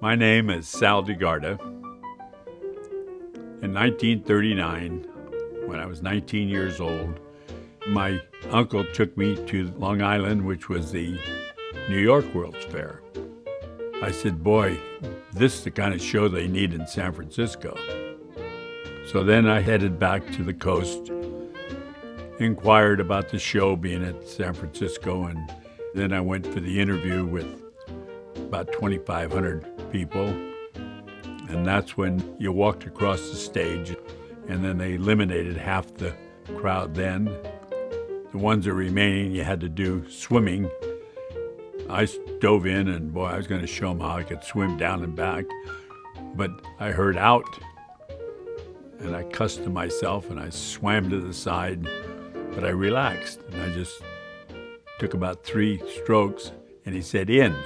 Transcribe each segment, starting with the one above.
My name is Sal DeGuarda. In 1939, when I was 19 years old, my uncle took me to Long Island, which was the New York World's Fair. I said, Boy, this is the kind of show they need in San Francisco. So then I headed back to the coast, inquired about the show being at San Francisco, and then I went for the interview with about 2,500 people. And that's when you walked across the stage, and then they eliminated half the crowd then. The ones that remaining, you had to do swimming. I dove in, and boy, I was going to show them how I could swim down and back. But I heard out, and I cussed to myself, and I swam to the side. But I relaxed, and I just took about three strokes, and he said, in.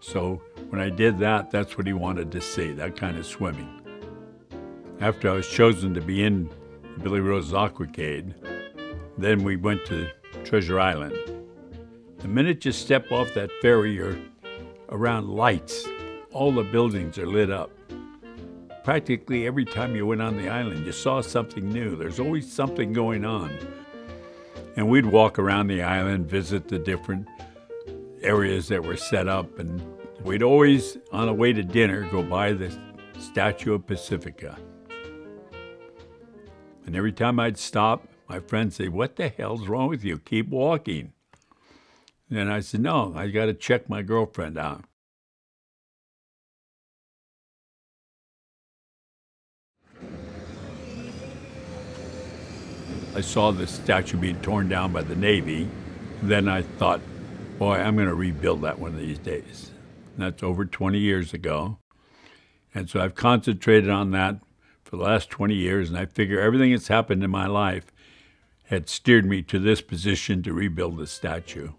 So when I did that, that's what he wanted to see, that kind of swimming. After I was chosen to be in Billy Rose Aquacade, then we went to Treasure Island. The minute you step off that ferry, you're around lights. All the buildings are lit up. Practically every time you went on the island, you saw something new. There's always something going on. And we'd walk around the island, visit the different areas that were set up, and we'd always, on the way to dinner, go by the statue of Pacifica. And every time I'd stop, my friends say, What the hell's wrong with you? Keep walking. And I said, No, I got to check my girlfriend out. I saw the statue being torn down by the Navy. Then I thought, boy, I'm going to rebuild that one of these days. That's over 20 years ago. And so I've concentrated on that for the last 20 years, and I figure everything that's happened in my life had steered me to this position to rebuild the statue.